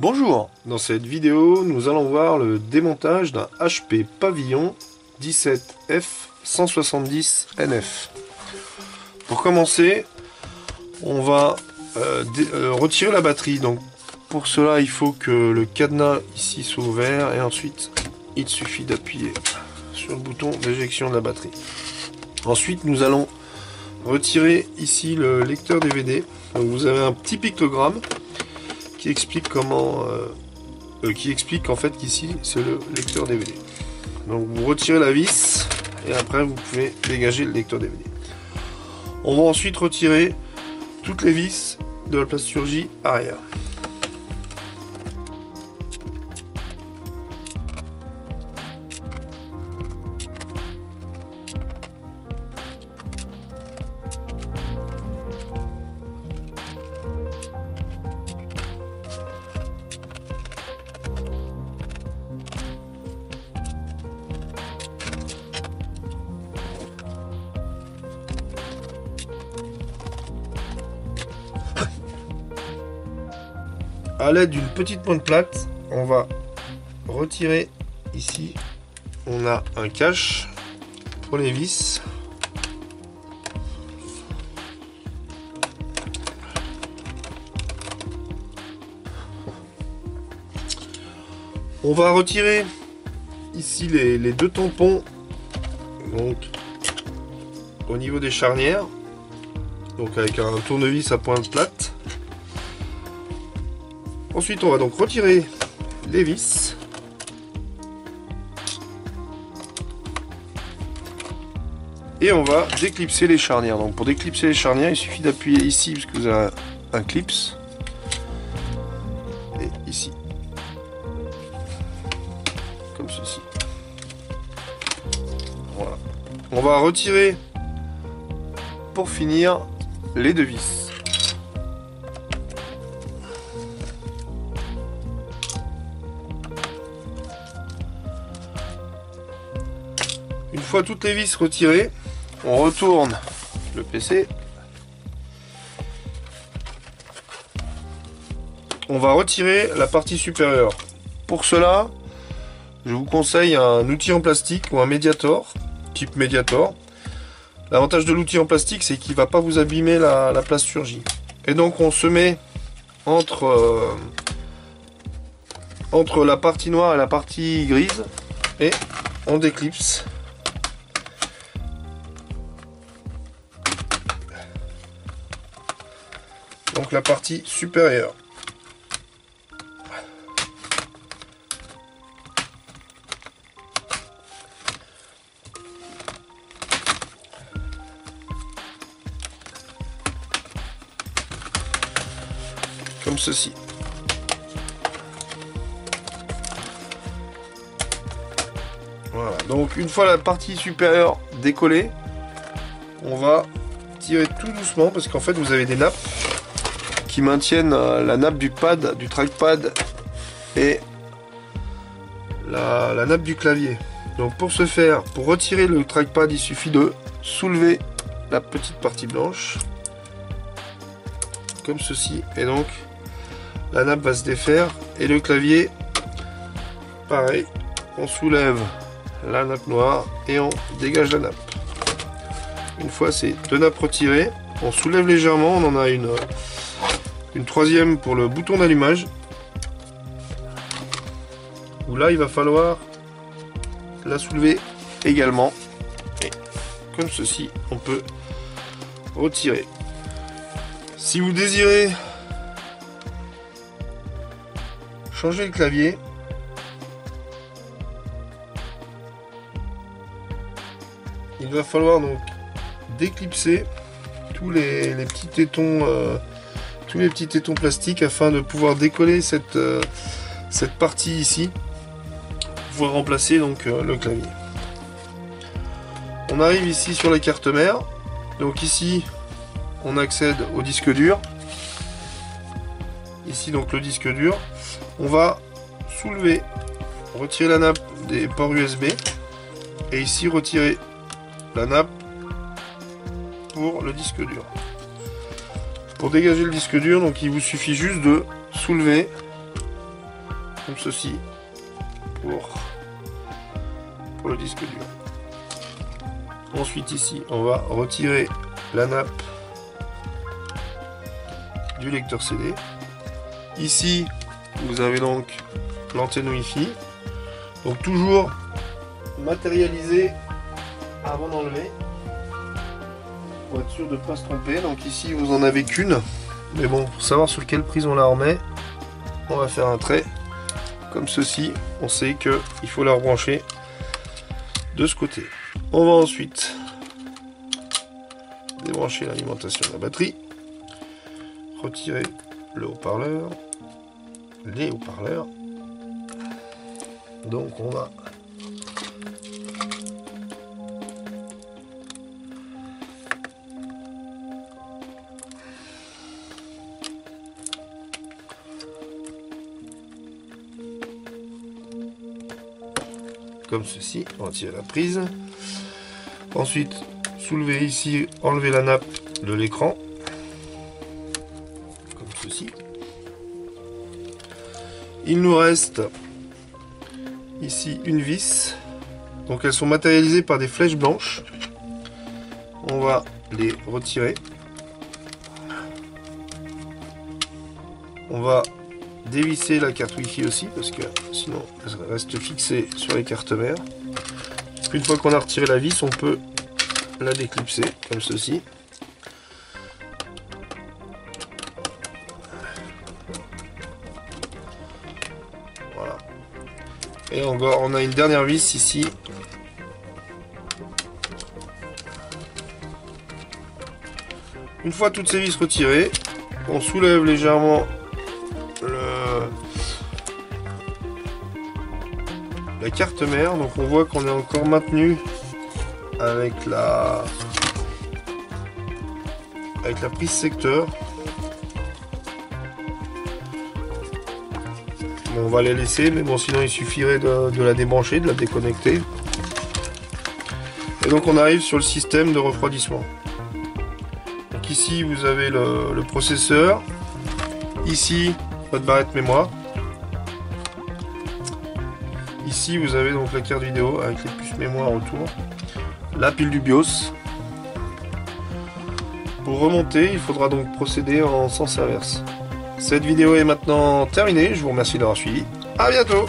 Bonjour, dans cette vidéo nous allons voir le démontage d'un HP Pavillon 17F170NF. Pour commencer, on va euh, euh, retirer la batterie. Donc pour cela il faut que le cadenas ici soit ouvert et ensuite il suffit d'appuyer sur le bouton d'éjection de la batterie. Ensuite nous allons retirer ici le lecteur DVD. vous avez un petit pictogramme qui explique comment, euh, euh, qui explique en fait qu'ici c'est le lecteur DVD. Donc vous retirez la vis et après vous pouvez dégager le lecteur DVD. On va ensuite retirer toutes les vis de la plasturgie arrière. À l'aide d'une petite pointe plate, on va retirer ici. On a un cache pour les vis. On va retirer ici les, les deux tampons donc au niveau des charnières donc avec un tournevis à pointe plate Ensuite, on va donc retirer les vis. Et on va déclipser les charnières. Donc pour déclipser les charnières, il suffit d'appuyer ici parce que vous avez un, clips. Et ici. Comme ceci. Voilà. On va retirer pour finir les deux vis. Fois toutes les vis retirées, on retourne le PC. On va retirer la partie supérieure. Pour cela, je vous conseille un outil en plastique ou un médiator, type médiator. L'avantage de l'outil en plastique, c'est qu'il ne va pas vous abîmer la, plasturgie. Et donc on se met entre, euh, entre la partie noire et la partie grise et on déclipse donc la partie supérieure. Comme ceci. Voilà, donc une fois la partie supérieure décollée, on va tirer tout doucement parce qu'en fait vous avez des nappes maintiennent euh, la nappe du pad, du trackpad et la, nappe du clavier. Donc pour ce faire, pour retirer le trackpad, il suffit de soulever la petite partie blanche. Comme ceci. Et donc la nappe va se défaire et le clavier pareil on soulève la nappe noire et on dégage la nappe. Une fois ces deux nappes retirées on soulève légèrement on en a une une troisième pour le bouton d'allumage. Où là, il va falloir la soulever également. Et comme ceci, on peut retirer. Si vous désirez changer le clavier, il va falloir donc déclipser tous les, petits tétons euh, tous les petits tétons plastiques afin de pouvoir décoller cette, euh, partie ici pour pouvoir remplacer donc euh, le clavier. On arrive ici sur la carte mère. Donc ici, on accède au disque dur. Ici donc le disque dur. On va soulever, retirer la nappe des ports USB et ici retirer la nappe pour le disque dur. Pour dégager le disque dur, donc il vous suffit juste de soulever comme ceci pour, le disque dur. Ensuite ici, on va retirer la nappe du lecteur CD. Ici, vous avez donc l'antenne Wi-Fi. Donc toujours matérialisé avant d'enlever pour être sûr de ne pas se tromper. Donc ici vous en avez qu'une. Mais bon, pour savoir sur quelle prise on la remet, on va faire un trait comme ceci. On sait qu'il faut la rebrancher de ce côté. On va ensuite débrancher l'alimentation de la batterie, retirer le haut-parleur, les haut-parleurs. Donc on va comme ceci, on va tirer la prise. Ensuite, soulever ici, enlever la nappe de l'écran, comme ceci. Il nous reste ici une vis. Donc elles sont matérialisées par des flèches blanches. On va les retirer. On va dévisser la carte Wi-Fi aussi parce que sinon elle reste fixée sur les cartes mères. Une fois qu'on a retiré la vis, on peut la déclipser comme ceci. Voilà. Et encore, on a une dernière vis ici. Une fois toutes ces vis retirées, on soulève légèrement carte mère. Donc on voit qu'on est encore maintenu avec la avec la prise secteur. on va les laisser, mais bon, sinon il suffirait de, la débrancher, de la déconnecter. Et donc on arrive sur le système de refroidissement. Ici vous avez le, le processeur, ici votre barrette mémoire. Ici, vous avez donc la carte vidéo avec les puces mémoire autour, la pile du BIOS. Pour remonter, il faudra donc procéder en sens inverse. Cette vidéo est maintenant terminée. Je vous remercie d'avoir suivi. A bientôt